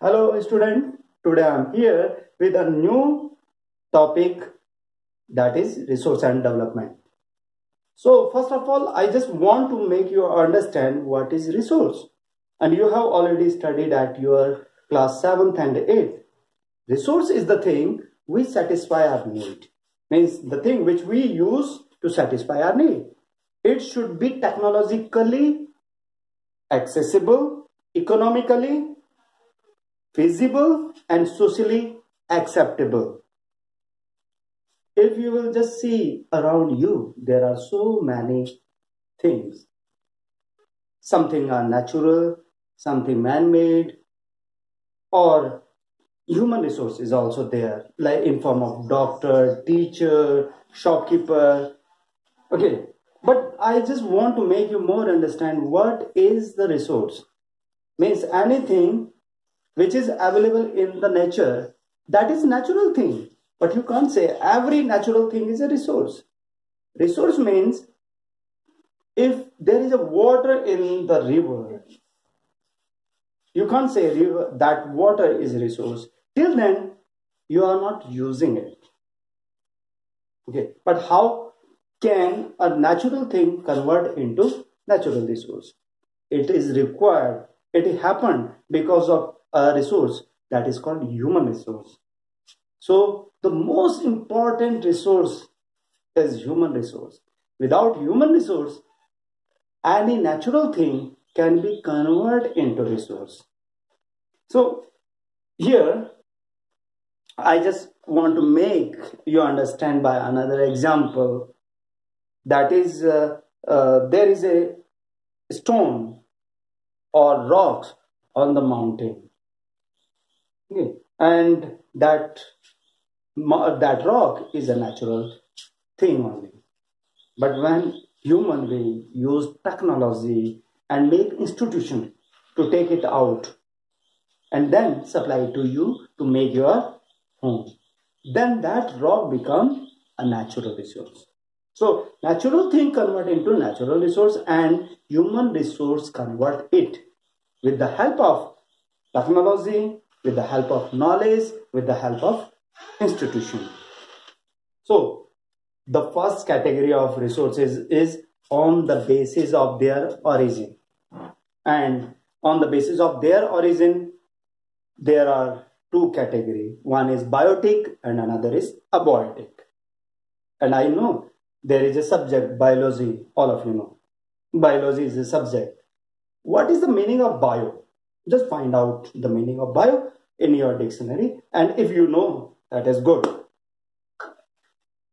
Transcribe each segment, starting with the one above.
Hello student, today I am here with a new topic that is resource and development. So first of all, I just want to make you understand what is resource. And you have already studied at your class 7th and 8th. Resource is the thing we satisfy our need. Means the thing which we use to satisfy our need. It should be technologically accessible, economically feasible and socially acceptable. If you will just see around you, there are so many things. Something are natural, something man-made, or human resources also there, like in form of doctor, teacher, shopkeeper. Okay, but I just want to make you more understand what is the resource. Means anything which is available in the nature, that is natural thing. But you can't say every natural thing is a resource. Resource means if there is a water in the river, you can't say river, that water is a resource. Till then, you are not using it. Okay, but how can a natural thing convert into natural resource? It is required. It happened because of a resource that is called human resource. So the most important resource is human resource. Without human resource, any natural thing can be converted into resource. So here, I just want to make you understand by another example. That is, uh, uh, there is a stone or rocks on the mountain Okay. And that that rock is a natural thing only. But when human being use technology and make institution to take it out and then supply it to you to make your home, then that rock become a natural resource. So natural thing convert into natural resource and human resource convert it with the help of technology, with the help of knowledge, with the help of institution. So, the first category of resources is on the basis of their origin. And on the basis of their origin, there are two categories. One is biotic and another is abiotic. And I know there is a subject, biology, all of you know. Biology is a subject. What is the meaning of bio? Just find out the meaning of bio in your dictionary. And if you know, that is good.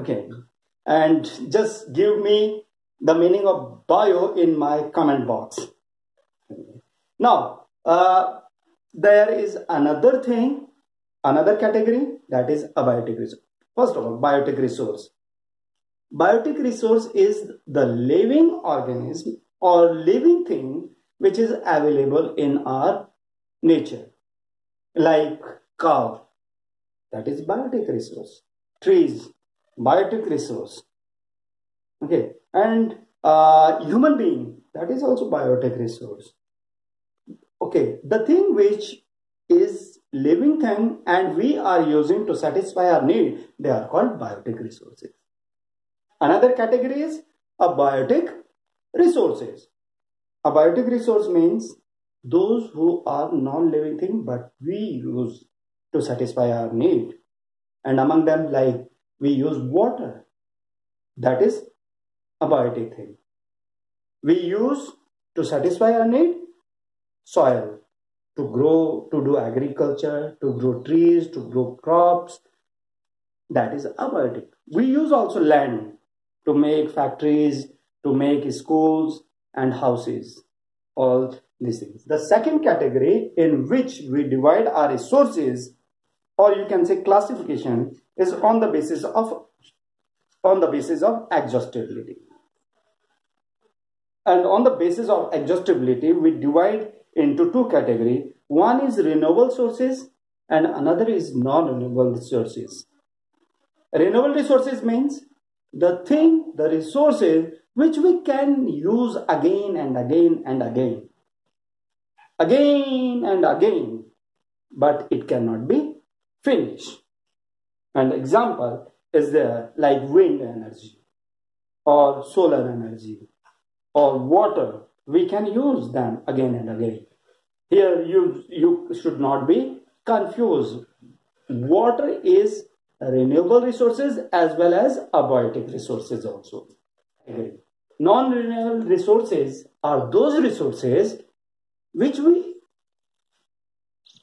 Okay. And just give me the meaning of bio in my comment box. Now, uh, there is another thing, another category that is abiotic resource. First of all, biotic resource. Biotic resource is the living organism or living thing which is available in our nature like cow that is biotic resource trees biotic resource okay and uh, human being that is also biotic resource okay the thing which is living thing and we are using to satisfy our need they are called biotic resources another category is abiotic resources abiotic resource means those who are non-living thing but we use to satisfy our need. And among them like we use water. That is abiotic thing. We use to satisfy our need soil. To grow to do agriculture to grow trees to grow crops. That is abiotic we use also land to make factories to make schools and houses all these things. The second category in which we divide our resources or you can say classification is on the basis of on the basis of exhaustibility. And on the basis of exhaustibility, we divide into two categories. One is renewable sources and another is non-renewable resources. Renewable resources means the thing, the resources which we can use again and again and again again and again but it cannot be finished. An example is there like wind energy or solar energy or water. We can use them again and again. Here you, you should not be confused. Water is renewable resources as well as abiotic resources also. Non-renewable resources are those resources which we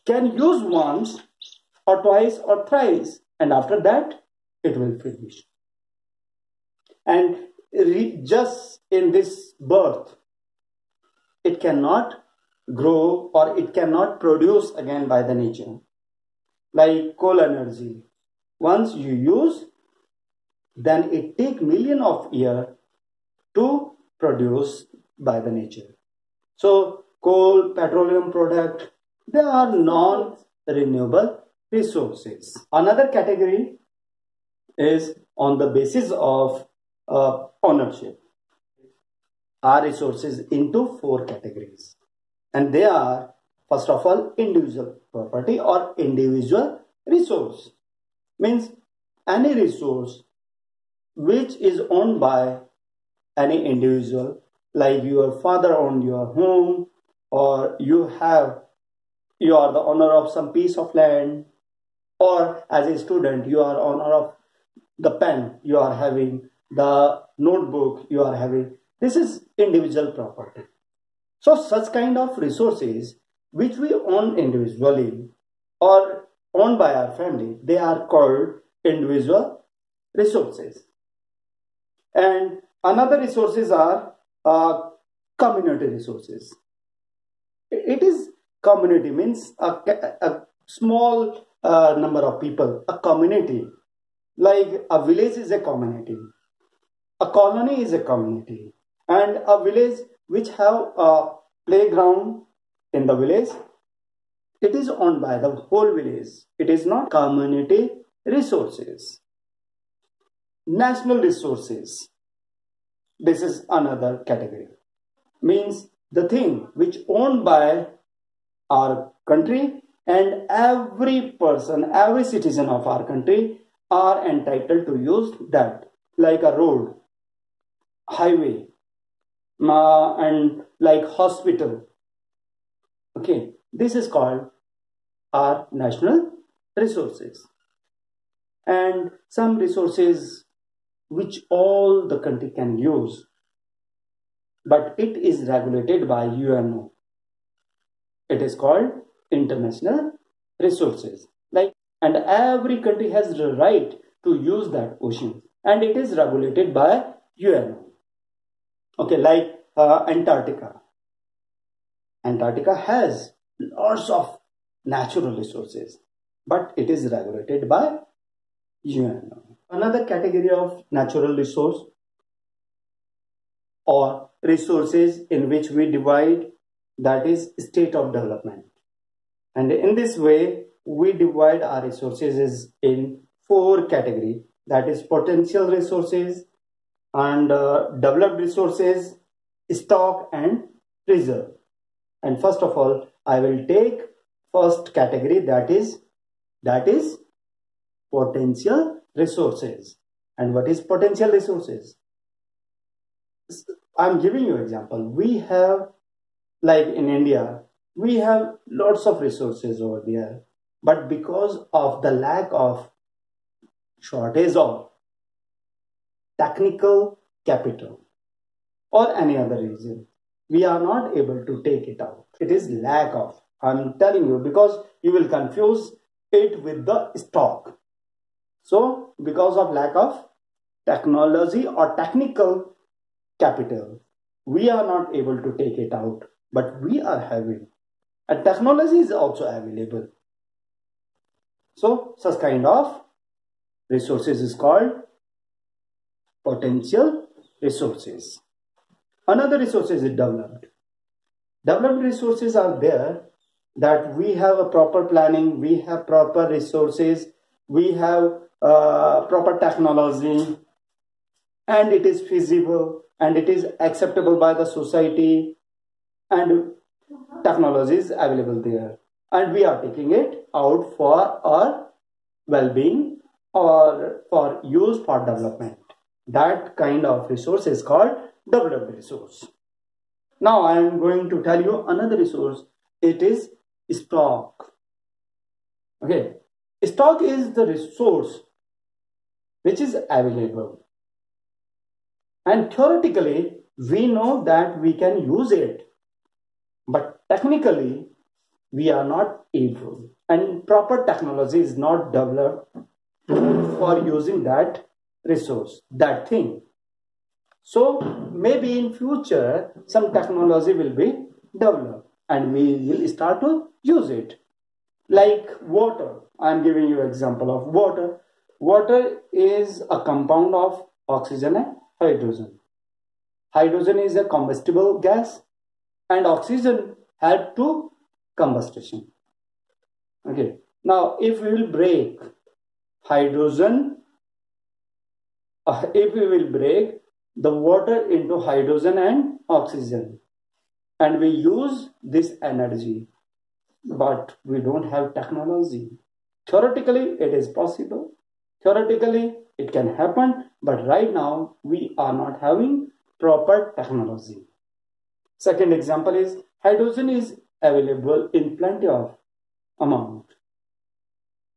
can use once or twice or thrice and after that it will finish. And just in this birth, it cannot grow or it cannot produce again by the nature. Like coal energy, once you use, then it take million of year to produce by the nature. So coal, petroleum product, they are non-renewable resources. Another category is on the basis of uh, ownership. Our resources into four categories. And they are, first of all, individual property or individual resource. Means any resource which is owned by any individual, like your father owned your home, or you have, you are the owner of some piece of land, or as a student, you are owner of the pen you are having, the notebook you are having. This is individual property. So such kind of resources which we own individually or owned by our family, they are called individual resources. And another resources are uh, community resources. It is community means a, a small uh, number of people, a community. Like a village is a community, a colony is a community, and a village which have a playground in the village, it is owned by the whole village. It is not community resources. National resources. This is another category. Means the thing which owned by our country and every person, every citizen of our country are entitled to use that, like a road, highway, uh, and like hospital. Okay, this is called our national resources. And some resources which all the country can use, but it is regulated by UNO. It is called international resources like and every country has the right to use that ocean and it is regulated by UNO. okay like uh, Antarctica Antarctica has lots of natural resources but it is regulated by UN another category of natural resource or resources in which we divide that is state of development and in this way, we divide our resources in four category That is potential resources and uh, developed resources, stock and reserve. And first of all, I will take first category that is that is potential resources. And what is potential resources? I'm giving you example. We have like in India, we have lots of resources over there but because of the lack of shortage of technical capital or any other reason we are not able to take it out it is lack of i'm telling you because you will confuse it with the stock so because of lack of technology or technical capital we are not able to take it out but we are having and technology is also available. So such kind of resources is called potential resources. Another resources is developed. Developed resources are there that we have a proper planning, we have proper resources, we have uh, proper technology, and it is feasible and it is acceptable by the society and technologies available there and we are taking it out for our well-being or for use for development. That kind of resource is called developed resource. Now I am going to tell you another resource. It is stock. Okay. Stock is the resource which is available. And theoretically, we know that we can use it. But technically, we are not able. And proper technology is not developed for using that resource, that thing. So maybe in future some technology will be developed and we will start to use it. Like water. I am giving you example of water. Water is a compound of oxygen and hydrogen. Hydrogen is a combustible gas and oxygen help to combustion. Okay. Now if we will break hydrogen, uh, if we will break the water into hydrogen and oxygen and we use this energy but we don't have technology theoretically it is possible theoretically it can happen but right now we are not having proper technology. Second example is hydrogen is available in plenty of amount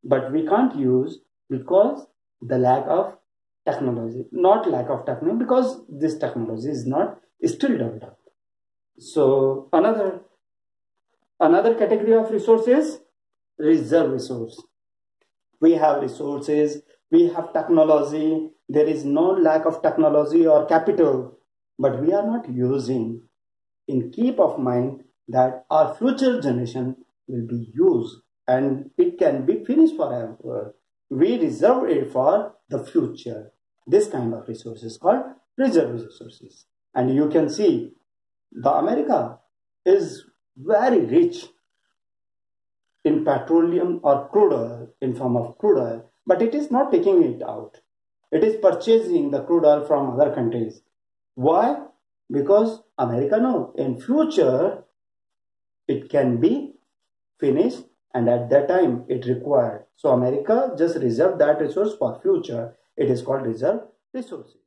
but we can't use because the lack of technology not lack of technology because this technology is not still developed. So another another category of resources reserve resource we have resources we have technology there is no lack of technology or capital but we are not using in keep of mind that our future generation will be used and it can be finished forever we reserve it for the future. This kind of resources called reserve resources. And you can see the America is very rich in petroleum or crude oil in form of crude oil, but it is not taking it out. It is purchasing the crude oil from other countries. Why? Because America know in future it can be finished and at that time it required. So America just reserved that resource for future. It is called reserve resources.